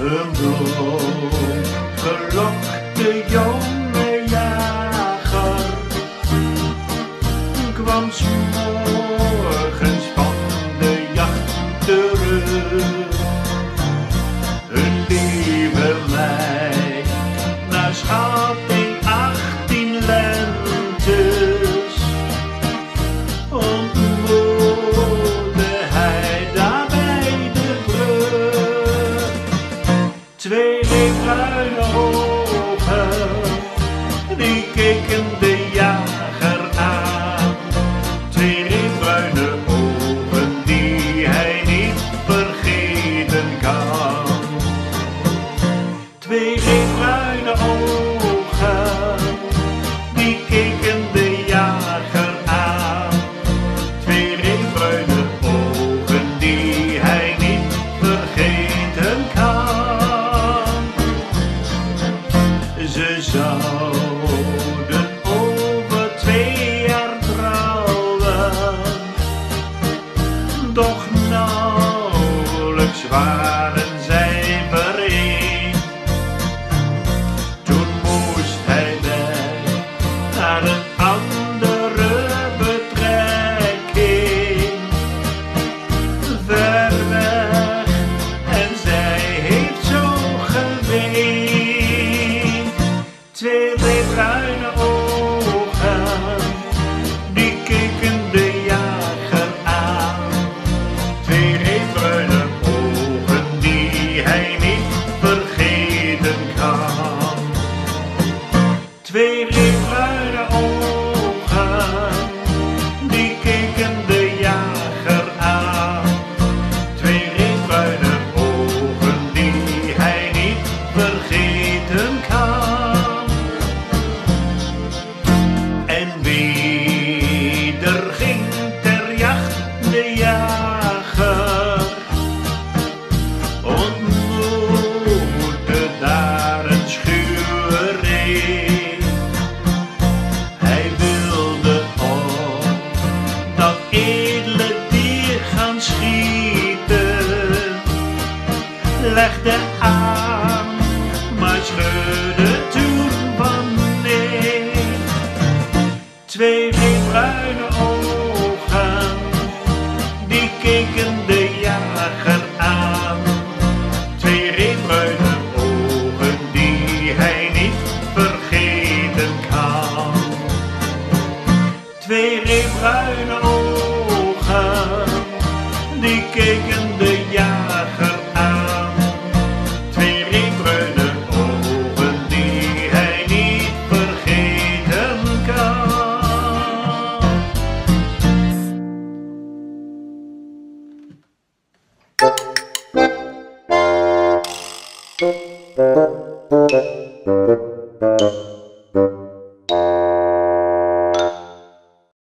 andou Gelokte jonge jager kwam morgens van de jacht terug. Een lieve meid naar schatting achttien lentes ontmoette hij daarbij de brug. Twee zijn ogen die keken Zwaren waren zij vereen. Toen moest hij weg naar een andere betrekking. Ver weg en zij heeft zo geweend. Twee, twee bruine ogen. Twee Dieu. Thank you.